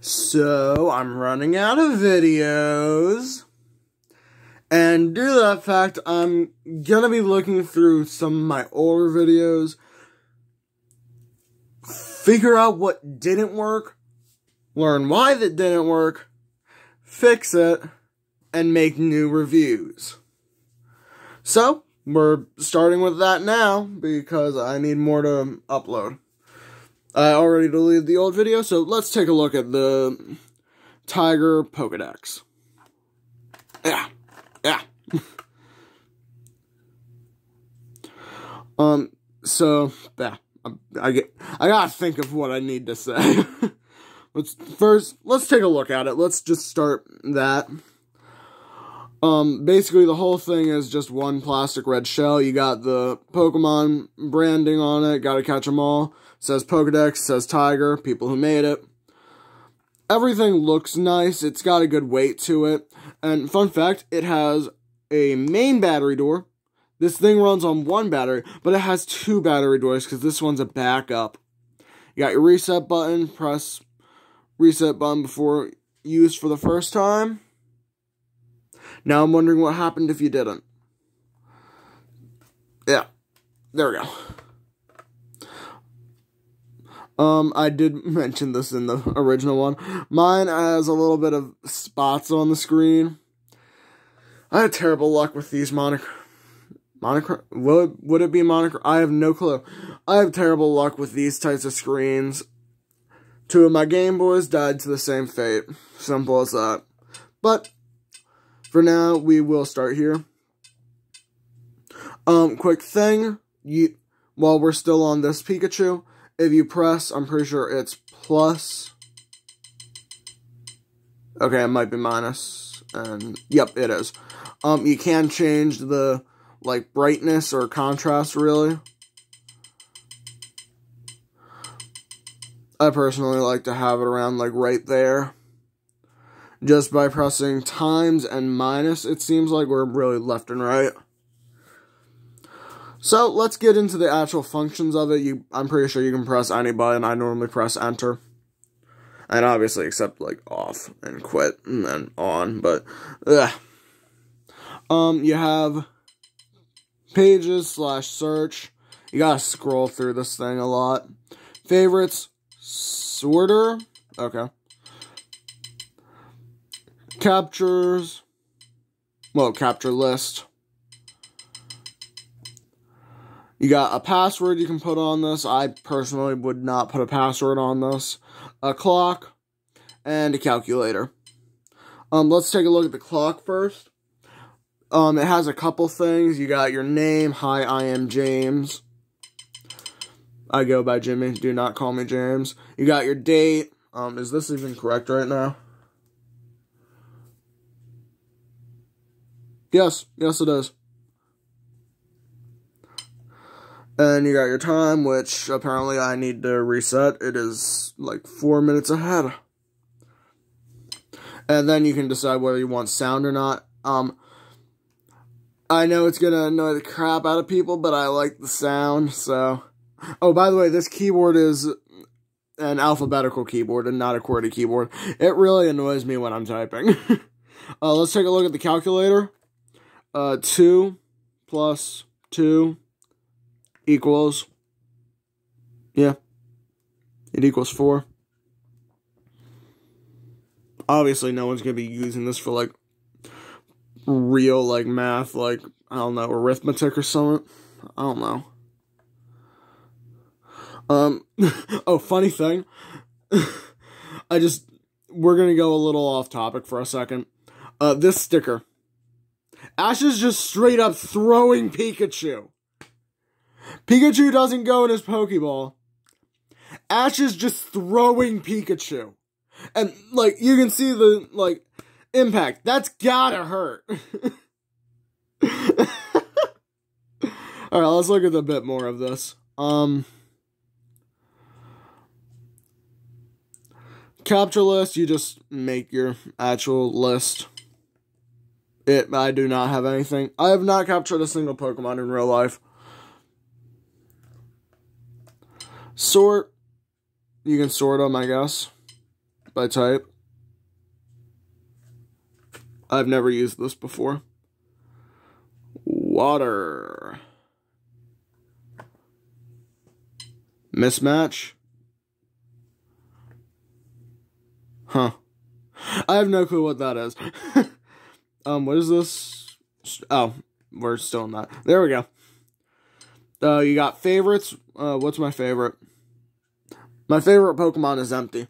So, I'm running out of videos. And due to that fact, I'm gonna be looking through some of my older videos, figure out what didn't work, learn why that didn't work, fix it, and make new reviews. So, we're starting with that now because I need more to upload. I already deleted the old video, so let's take a look at the Tiger Pokedex. Yeah. Yeah. um, so, yeah. I, I get, I gotta think of what I need to say. let's, first, let's take a look at it. Let's just start that. Um, basically the whole thing is just one plastic red shell. You got the Pokemon branding on it, gotta catch them all. says Pokedex, says Tiger, people who made it. Everything looks nice, it's got a good weight to it. And fun fact, it has a main battery door. This thing runs on one battery, but it has two battery doors because this one's a backup. You got your reset button, press reset button before use for the first time. Now I'm wondering what happened if you didn't. Yeah, there we go. Um, I did mention this in the original one. Mine has a little bit of spots on the screen. I had terrible luck with these monoc monochrome. Would would it be monochrome? I have no clue. I have terrible luck with these types of screens. Two of my Game Boys died to the same fate. Simple as that. But for now, we will start here. Um, quick thing, you while we're still on this Pikachu, if you press, I'm pretty sure it's plus. Okay, it might be minus, and yep, it is. Um, you can change the like brightness or contrast really. I personally like to have it around like right there. Just by pressing times and minus, it seems like we're really left and right. So let's get into the actual functions of it. You, I'm pretty sure you can press any button. I normally press enter. And obviously except like off and quit and then on, but ugh. Um, you have pages slash search. You gotta scroll through this thing a lot. Favorites, sorter. Okay. Captures. Well, capture list. You got a password you can put on this. I personally would not put a password on this. A clock and a calculator. Um, let's take a look at the clock first. Um, it has a couple things. You got your name. Hi, I am James. I go by Jimmy. Do not call me James. You got your date. Um, is this even correct right now? Yes, yes it is. And you got your time, which apparently I need to reset. It is like four minutes ahead. And then you can decide whether you want sound or not. Um, I know it's gonna annoy the crap out of people, but I like the sound, so. Oh, by the way, this keyboard is an alphabetical keyboard and not a QWERTY keyboard. It really annoys me when I'm typing. uh, let's take a look at the calculator. Uh, 2 plus 2 equals, yeah, it equals 4. Obviously, no one's going to be using this for, like, real, like, math, like, I don't know, arithmetic or something. I don't know. Um, oh, funny thing. I just, we're going to go a little off topic for a second. Uh, this sticker. Ash is just straight up throwing Pikachu. Pikachu doesn't go in his Pokeball. Ash is just throwing Pikachu. And, like, you can see the, like, impact. That's gotta hurt. Alright, let's look at a bit more of this. Um... Capture list, you just make your actual list. It, I do not have anything. I have not captured a single Pokemon in real life. Sort, you can sort them, I guess. by type. I've never used this before. Water. Mismatch. Huh. I have no clue what that is. um, what is this? Oh, we're still in that. There we go. Uh, you got favorites. Uh, what's my favorite? My favorite Pokemon is Empty.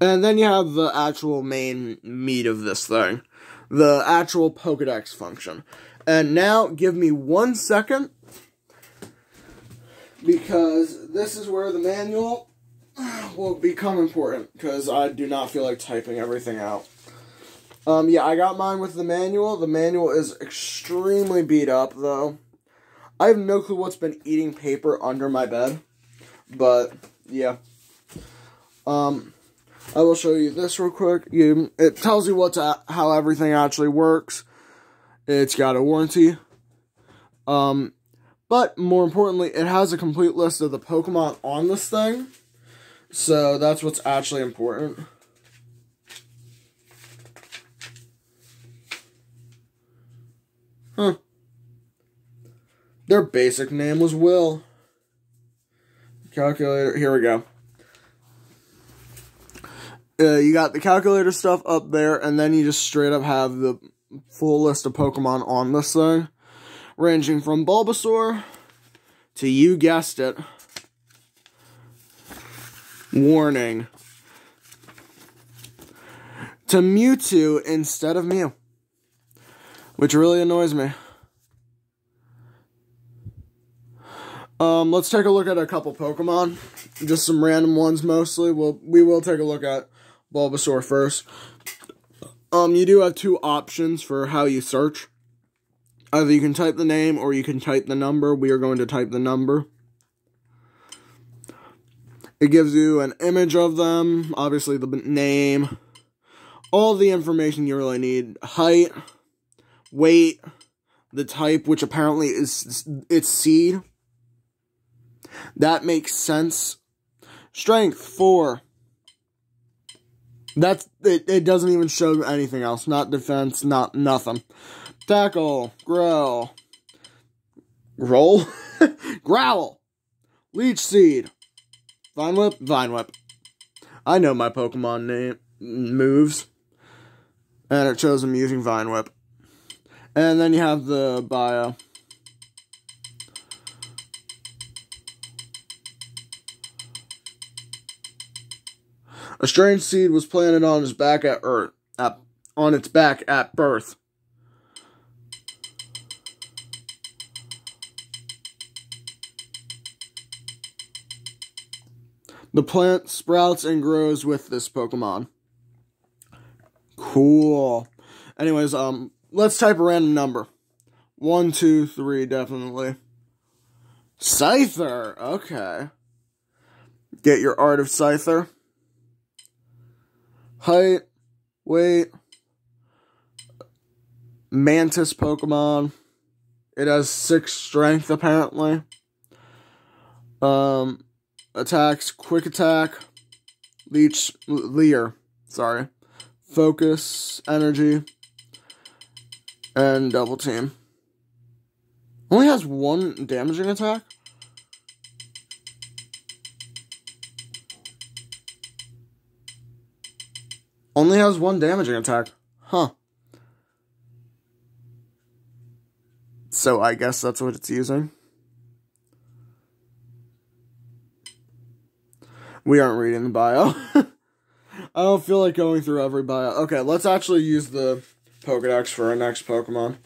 And then you have the actual main meat of this thing. The actual Pokedex function. And now, give me one second. Because this is where the manual will become important. Because I do not feel like typing everything out. Um, yeah, I got mine with the manual. The manual is extremely beat up, though. I have no clue what's been eating paper under my bed. But, yeah. Um, I will show you this real quick. You, it tells you what to, how everything actually works. It's got a warranty. Um, but more importantly, it has a complete list of the Pokemon on this thing. So that's what's actually important. Huh. Their basic name was Will. Calculator. Here we go. Uh, you got the calculator stuff up there, and then you just straight up have the full list of Pokemon on this thing, ranging from Bulbasaur to you guessed it. Warning. To Mewtwo instead of Mew. Which really annoys me. Um, let's take a look at a couple Pokemon. Just some random ones mostly. We'll, we will take a look at Bulbasaur first. Um, you do have two options for how you search. Either you can type the name or you can type the number. We are going to type the number. It gives you an image of them, obviously the name, all the information you really need. Height, weight, the type, which apparently is it's seed. That makes sense. Strength, 4. That's it, it doesn't even show anything else. Not defense, not nothing. Tackle, growl, roll, growl, leech seed, vine whip, vine whip. I know my Pokemon name moves, and it shows them using vine whip. And then you have the bio. A strange seed was planted on his back at Earth, at, on its back at birth. The plant sprouts and grows with this Pokemon. Cool. Anyways, um, let's type a random number. One, two, three, definitely. Scyther. Okay. Get your art of Scyther height, weight, mantis Pokemon. It has six strength apparently. Um, attacks, quick attack, leech, leer, sorry, focus, energy, and double team. Only has one damaging attack. Only has one damaging attack. Huh. So I guess that's what it's using. We aren't reading the bio. I don't feel like going through every bio. Okay, let's actually use the Pokedex for our next Pokemon.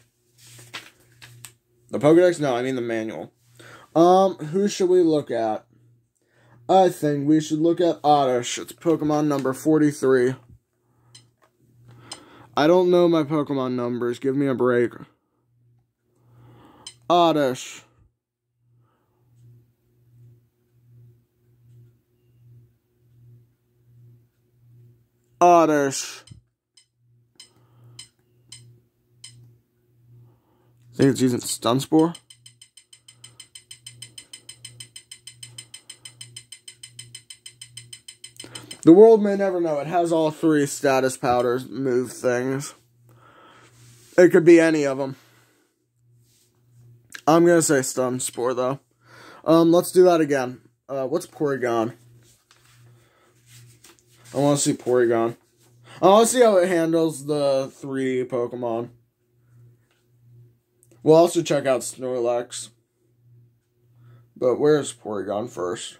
The Pokedex? No, I mean the manual. Um, who should we look at? I think we should look at Oddish. It's Pokemon number 43. I don't know my Pokemon numbers. Give me a break. Oddish. Oddish. I think it's using Stun Spore. The world may never know. It has all three status powders move things. It could be any of them. I'm gonna say Stun Spore though. Um, let's do that again. Uh, what's Porygon? I want to see Porygon. I want to see how it handles the three Pokemon. We'll also check out Snorlax. But where's Porygon first?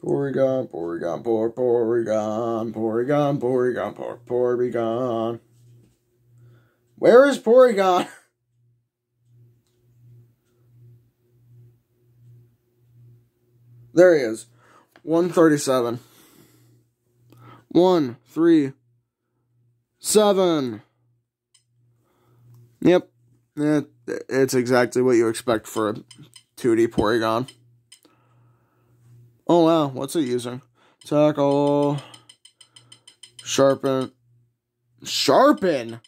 Porygon, Porygon, Por, Porygon, Porygon, Porygon, Por, Porygon. Where is Porygon? There he is. 137. 1, 3, 7. Yep. It, it's exactly what you expect for a 2D Porygon. Oh wow, what's it using? Tackle. Sharpen. Sharpen?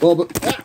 Well, but. Ah!